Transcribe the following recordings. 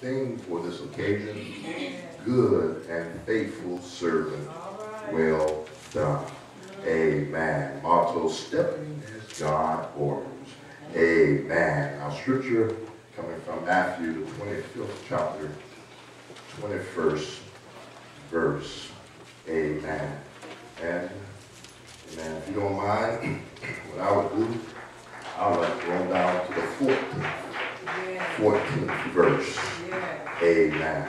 thing for this occasion. Good and faithful servant, well done. Amen. Motto, stepping as God orders. Amen. Our scripture coming from Matthew, the 25th chapter, 21st verse. Amen. And, amen, if you don't mind, what I would do, I would like to roll down to the 14th, 14th verse. Amen.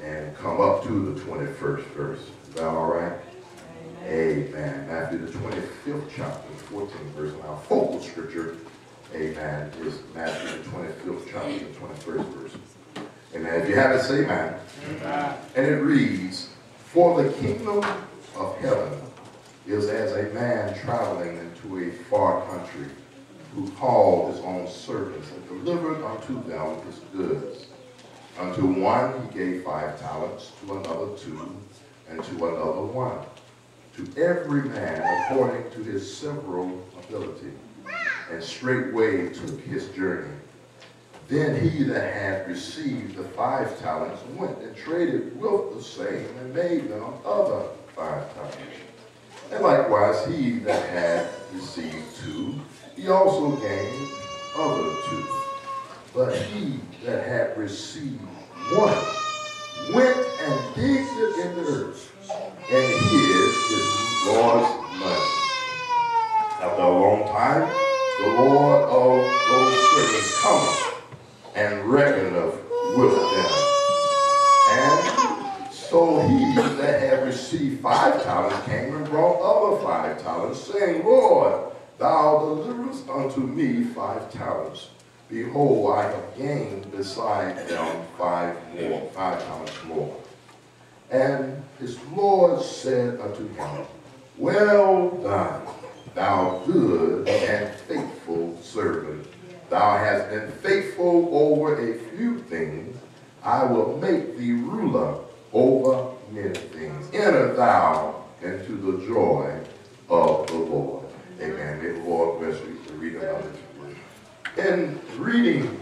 And come up to the 21st verse. Is that all right? Amen. Matthew, the 25th chapter, 14th verse. And our focal scripture, amen, is Matthew, the 25th chapter, the 21st verse. Amen. If you have it, say amen. amen. And it reads, For the kingdom of heaven is as a man traveling into a far country who called his own servants and delivered unto them his goods. Unto one he gave five talents, to another two, and to another one. To every man according to his several ability. And straightway took his journey. Then he that had received the five talents went and traded with the same and made them other five talents. And likewise he that had received two, he also gained other two. But he that had received one went and digged it in the earth and hid his Lord's money. After a long time, the Lord of those servants cometh and reckoneth with them. So he that had received five talents came and brought other five talents, saying, Lord, thou deliverest unto me five talents. Behold, I have gained beside them five more, five talents more. And his Lord said unto him, Well done, thou good and faithful servant. Thou hast been faithful over a few things. I will make thee ruler over many things. Enter thou into the joy of the Lord. Amen. May the Lord bless you for reading of this word. In reading,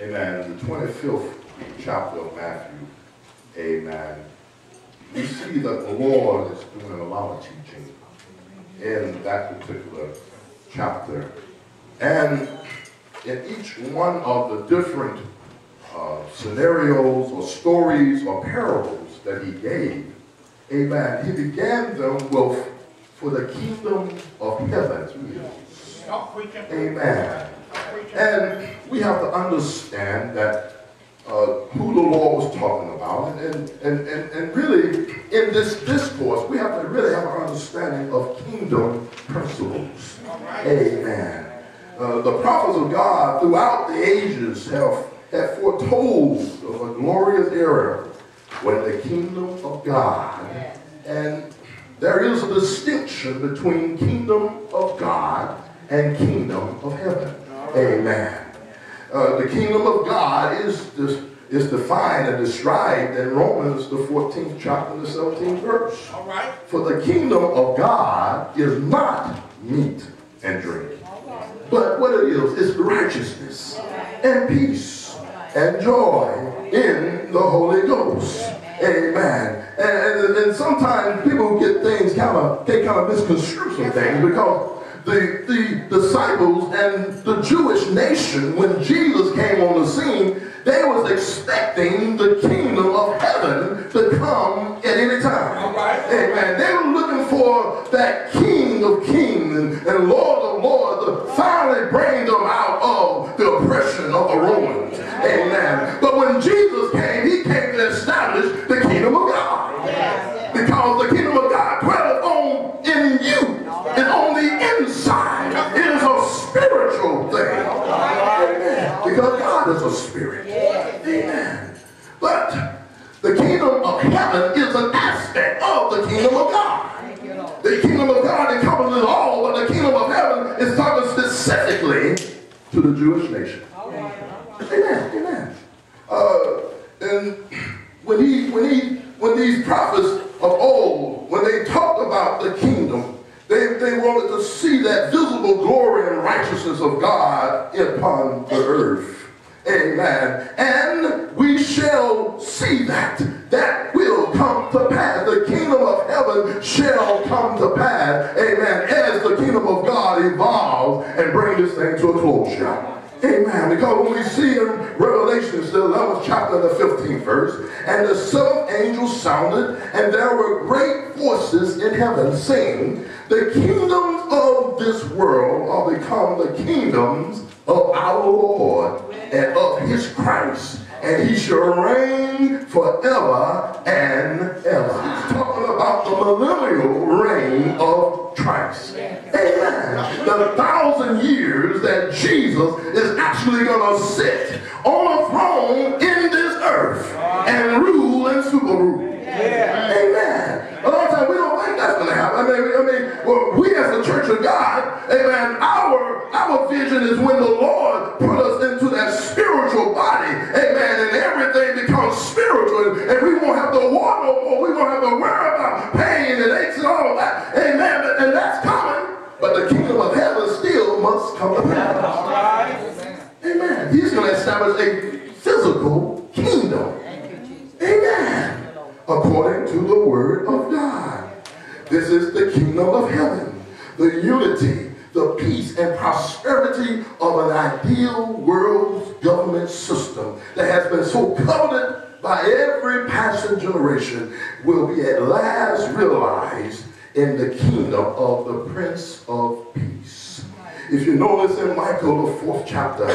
amen, the 25th chapter of Matthew, amen, we see that the Lord is doing a lot of teaching in that particular chapter. And in each one of the different uh, scenarios or stories or parables that he gave, amen, he began them with, for the kingdom of heaven. Amen. And we have to understand that uh, who the Lord was talking about. And, and, and, and really, in this discourse, we have to really have an understanding of kingdom principles. Amen. Uh, the prophets of God throughout the ages have, have foretold of a glorious era when the kingdom of God, and there is a distinction between kingdom of God and kingdom of heaven. Amen. Uh, the kingdom of God is, is, is defined and described in Romans, the 14th chapter, the 17th verse. All right. For the kingdom of God is not meat and drink, but what it is, is righteousness and peace and joy in the Holy Ghost. Amen. And, and, and sometimes people get things kind of, they kind of misconstrue some things because the, the disciples and the Jewish nation, when Jesus came on the scene, they was expecting the kingdom of heaven to come at any time. Amen. They were looking for that King of kings and, and Lord of lords to finally bring them out of the oppression of the Romans. Amen. But when Jesus came, he came to establish the kingdom of God. Because the kingdom of God dwelleth on in you. It's on the inside. It is a spiritual thing. Amen. Because God is a spirit. Amen. But the kingdom of heaven is an aspect of the kingdom of God. The kingdom of God encompasses all, but the kingdom of heaven is talking specifically to the Jewish nation. Amen. Amen. Uh, and when he, when he, when these prophets of old, when they talked about the kingdom, they, they wanted to see that visible glory and righteousness of God upon the earth. Amen. And we shall see that. That will come to pass. The kingdom of heaven shall come to pass. Amen. As the kingdom of God evolves and bring this thing to a closure. Amen. Because when we see in Revelation, the 11th chapter, the 15th verse, and the seventh angel sounded, and there were great voices in heaven saying, The kingdoms of this world are become the kingdoms of our Lord and of his Christ, and he shall reign forever and ever. About the millennial reign of Christ. Amen. The thousand years that Jesus is actually going to sit on a throne in this earth and rule and super rule. Yeah. Amen. A lot of times we don't think that's going to happen. I mean, I mean, well, we as the Church of God, amen, our, our vision is when the Lord put us into a physical kingdom. Amen. According to the word of God. This is the kingdom of heaven. The unity, the peace, and prosperity of an ideal world government system that has been so coveted by every passing generation will be at last realized in the kingdom of the Prince of Peace. If you notice in Micah, the fourth chapter,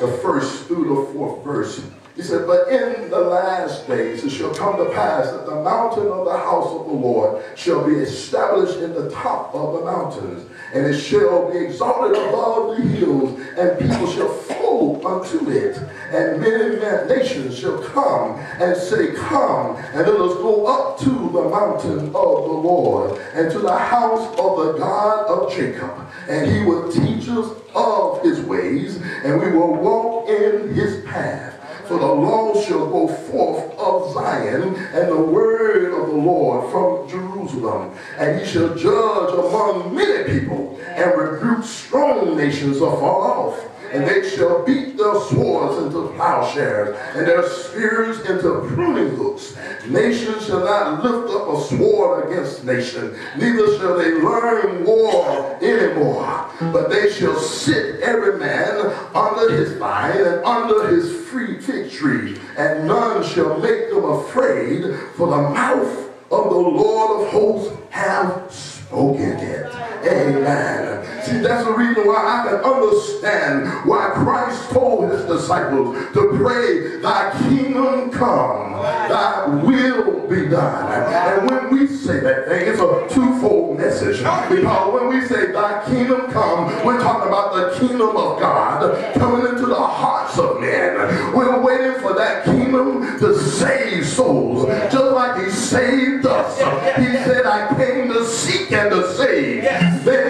the first through the fourth verse, he said, But in the last days it shall come to pass that the mountain of the house of the Lord shall be established in the top of the mountains, and it shall be exalted above the hills, and people shall flow unto it. And many nations shall come and say, Come, and let us go up to the mountain of the Lord, and to the house of the God of Jacob. And he will teach us of his ways, and we will walk in his path. For the law shall go forth of Zion, and the word of the Lord from Jerusalem. And he shall judge among many people, and rebuke strong nations afar off and they shall beat their swords into plowshares, and their spears into pruning hooks. Nation shall not lift up a sword against nation, neither shall they learn war anymore. But they shall sit every man under his vine and under his free fig tree, and none shall make them afraid, for the mouth of the Lord of hosts have spoken it. Amen. See, that's the reason why I can understand why Christ told his disciples to pray, Thy kingdom come, Thy will be done. And when we say that thing, it's a twofold message. Because when we say, Thy kingdom come, we're talking about the kingdom of God coming into the hearts of men. We're waiting for that kingdom to save souls, just like He saved us. He said, I came to seek and to save they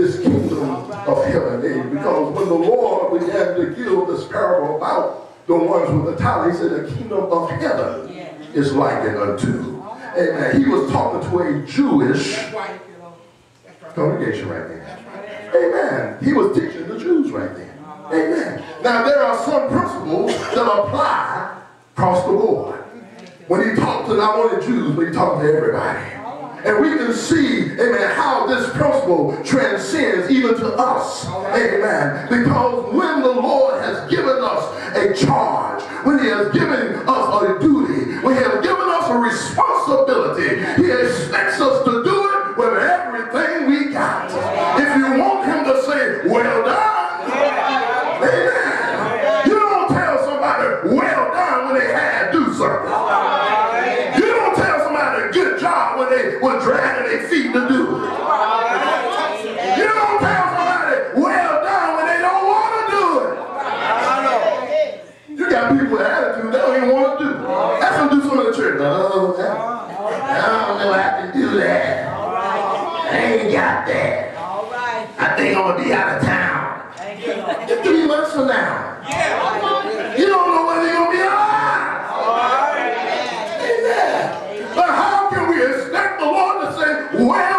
this kingdom of heaven age, because when the Lord began to give this parable about the ones with the talent, he said the kingdom of heaven is likened unto Amen. He was talking to a Jewish congregation right there. Amen. He was teaching the Jews right there. Amen. Now there are some principles that apply across the board. When he talked to not only Jews, but he talked to everybody. And we can see, amen, how this principle transcends even to us. Amen. Because when the Lord has given us a charge, when he has given us a duty, when he has given us a responsibility, got that. All right. I think I'm gonna be out of town. Thank you. In three months from now. Yeah. You don't know whether you're gonna be alive. All right. Amen. Amen. But how can we expect the Lord to say, where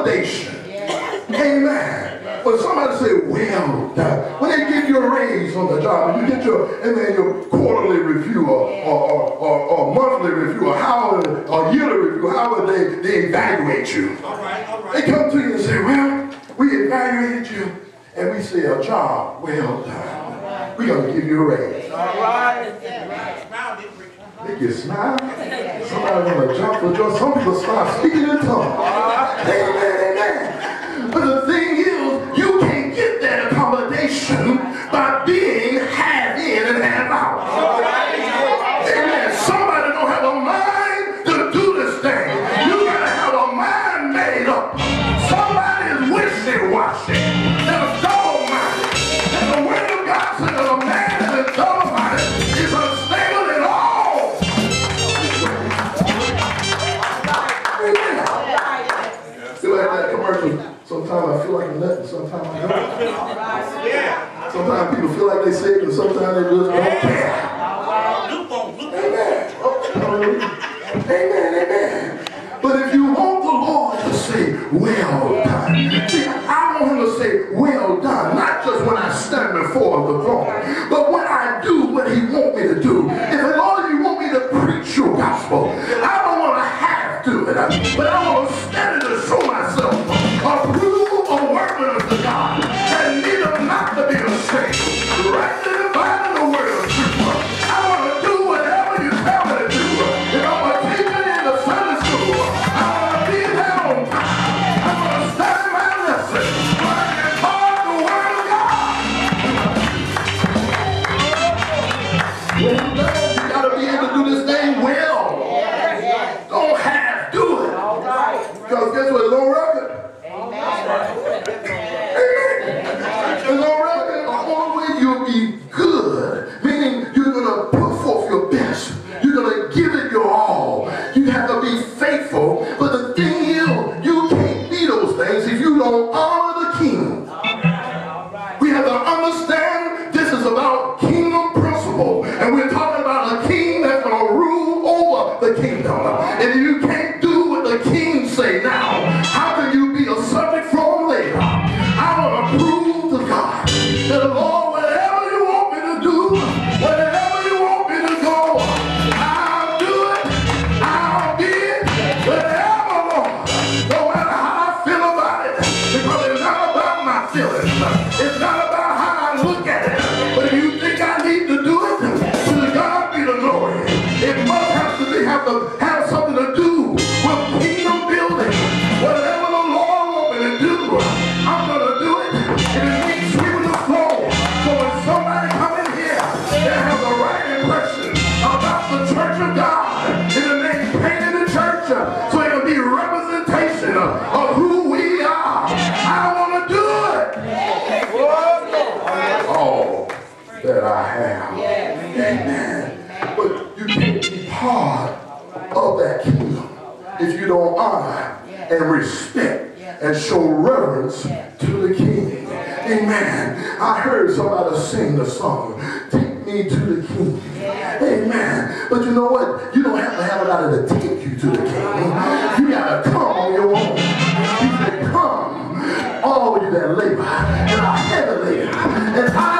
an accommodation. Amen. When somebody say, well done, when they give you a raise on the job, and you get your, amen, your quarterly review or, or, or, or, or monthly review or how, or yearly review, however they, they evaluate you. All right. All They come to you and say, well, we evaluated you, and we say, a job well done. We're going to give you a raise. All right. Smile, didn't preach. Make you smile. Somebody want to jump for joy. Some people start speaking in tongues. Uh-huh. Amen, amen. But the thing is, you can't get that accommodation by being half in and half out. Look on. Amen. Oh, Amen. Amen. But if you want the Lord to say, well done, see, I want him to say, well done, not just when I stand before the throne, but when I do what he want me to do. If the Lord, you want me to preach your gospel, I don't want to have to, but I want to stand and to Because guess what? It's record. That I have. Amen. But you can't be part of that kingdom if you don't honor and respect and show reverence to the king. Amen. I heard somebody sing the song, Take Me to the King. Amen. But you know what? You don't have to have another to take you to the king. You got to come on your own. You said, Come, all you that labor and are heavy laden, and I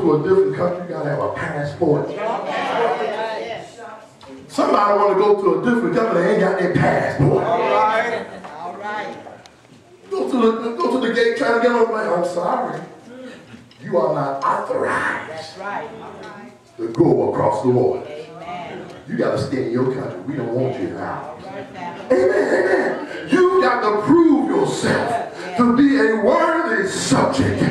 to a different country, you got to have a passport. Somebody want to go to a different country, they ain't got their passport. Go to the, go to the gate, try to get on the I'm sorry. You are not authorized that's to go across the border. You got to stay in your country. We don't want you now. Amen, amen. You got to prove yourself to be a worthy subject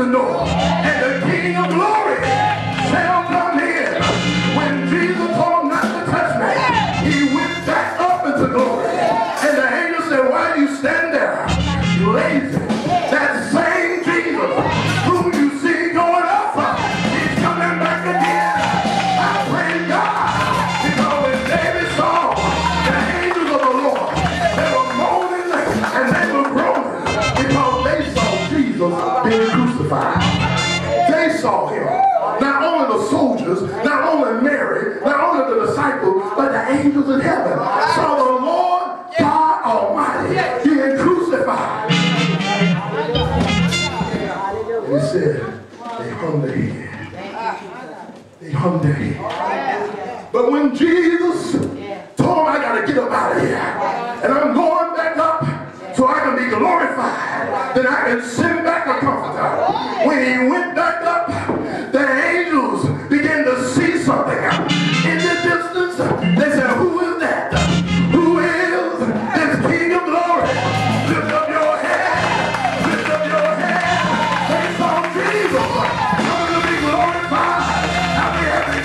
the north. angels in heaven saw the Lord God Almighty being crucified. And he said, they hung their head. They hung their head.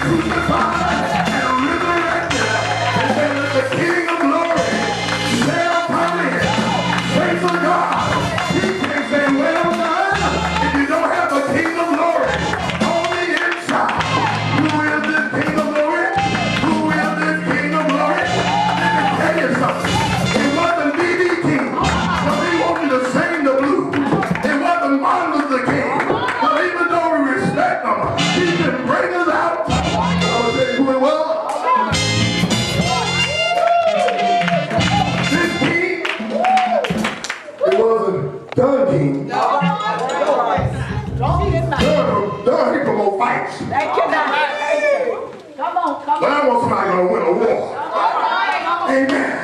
Crucify. Geraldine. No, don't be in my. They're here promote. They cannot. Come on, come on. But I want somebody gonna win a war. Amen.